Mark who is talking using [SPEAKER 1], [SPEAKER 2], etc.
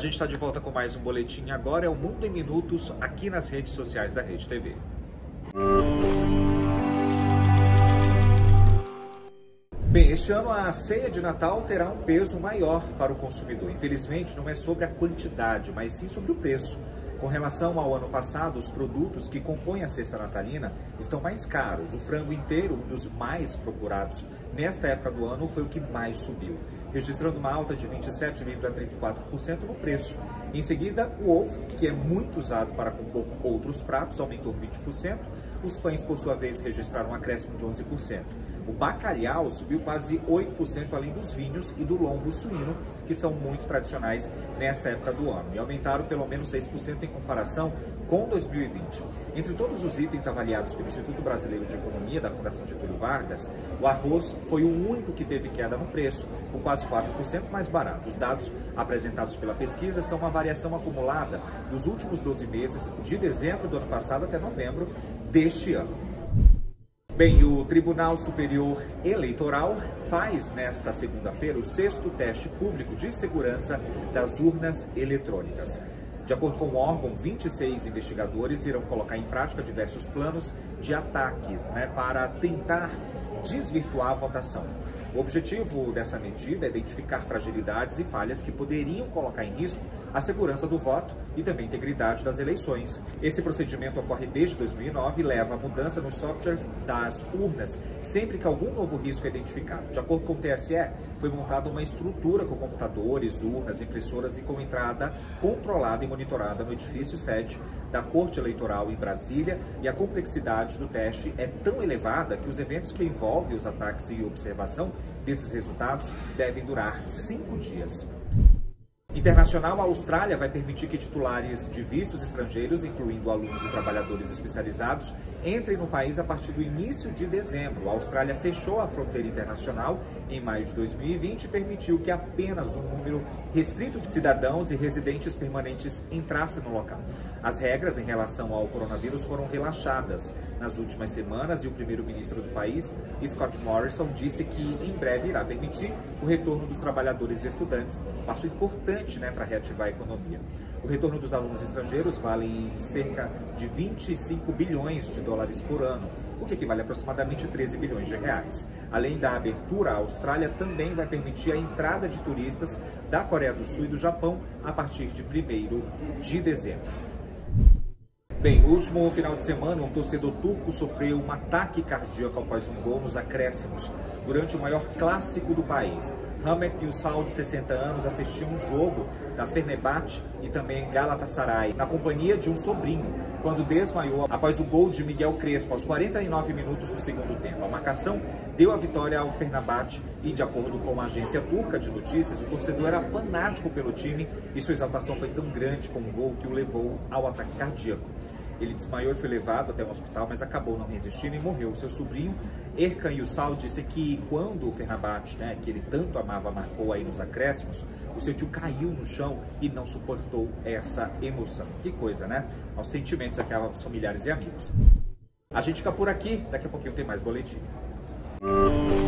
[SPEAKER 1] A gente está de volta com mais um boletim. Agora é o Mundo em Minutos aqui nas redes sociais da Rede TV. Bem, este ano a ceia de Natal terá um peso maior para o consumidor. Infelizmente, não é sobre a quantidade, mas sim sobre o preço. Com relação ao ano passado, os produtos que compõem a cesta natalina estão mais caros. O frango inteiro, um dos mais procurados nesta época do ano, foi o que mais subiu, registrando uma alta de 27,34% no preço. Em seguida, o ovo, que é muito usado para compor outros pratos, aumentou 20%. Os pães, por sua vez, registraram um acréscimo de 11%. O bacalhau subiu quase 8%, além dos vinhos e do lombo suíno, que são muito tradicionais nesta época do ano, e aumentaram pelo menos 6% em comparação com 2020. Entre todos os itens avaliados pelo Instituto Brasileiro de Economia da Fundação Getúlio Vargas, o arroz foi o único que teve queda no preço, por quase 4% mais barato. Os dados apresentados pela pesquisa são uma variação acumulada dos últimos 12 meses, de dezembro do ano passado até novembro deste ano. Bem, o Tribunal Superior Eleitoral faz nesta segunda-feira o sexto teste público de segurança das urnas eletrônicas. De acordo com o órgão, 26 investigadores irão colocar em prática diversos planos de ataques né, para tentar desvirtuar a votação. O objetivo dessa medida é identificar fragilidades e falhas que poderiam colocar em risco a segurança do voto e também a integridade das eleições. Esse procedimento ocorre desde 2009 e leva à mudança nos softwares das urnas sempre que algum novo risco é identificado. De acordo com o TSE, foi montada uma estrutura com computadores, urnas, impressoras e com entrada controlada e monitorada no edifício sede da Corte Eleitoral em Brasília e a complexidade do teste é tão elevada que os eventos que envolvem os ataques e observação desses resultados devem durar cinco dias. Internacional, a Austrália vai permitir que titulares de vistos estrangeiros, incluindo alunos e trabalhadores especializados, entrem no país a partir do início de dezembro. A Austrália fechou a fronteira internacional em maio de 2020 e permitiu que apenas um número restrito de cidadãos e residentes permanentes entrassem no local. As regras em relação ao coronavírus foram relaxadas nas últimas semanas e o primeiro-ministro do país, Scott Morrison, disse que em breve irá permitir o retorno dos trabalhadores e estudantes, passo importante né, para reativar a economia. O retorno dos alunos estrangeiros vale cerca de 25 bilhões de dólares por ano, o que equivale a aproximadamente 13 bilhões de reais. Além da abertura, a Austrália também vai permitir a entrada de turistas da Coreia do Sul e do Japão a partir de 1 de dezembro. Bem, no último final de semana, um torcedor turco sofreu um ataque cardíaco após um gol nos acréscimos, durante o maior clássico do país. Hamet Yussal, de 60 anos, assistiu um jogo da Fenerbahçe e também Galatasaray, na companhia de um sobrinho, quando desmaiou após o gol de Miguel Crespo, aos 49 minutos do segundo tempo. A marcação deu a vitória ao Fenerbahçe e, de acordo com a agência turca de notícias, o torcedor era fanático pelo time e sua exaltação foi tão grande com o gol que o levou ao ataque cardíaco. Ele desmaiou e foi levado até um hospital, mas acabou não resistindo e morreu. Seu sobrinho, Erkan Yussal, disse que quando o Fenerbahçe, né, que ele tanto amava, marcou aí nos acréscimos, o seu tio caiu no chão e não suportou essa emoção. Que coisa, né? Aos sentimentos aqui familiares e amigos. A gente fica por aqui, daqui a pouquinho tem mais boletim. Thank.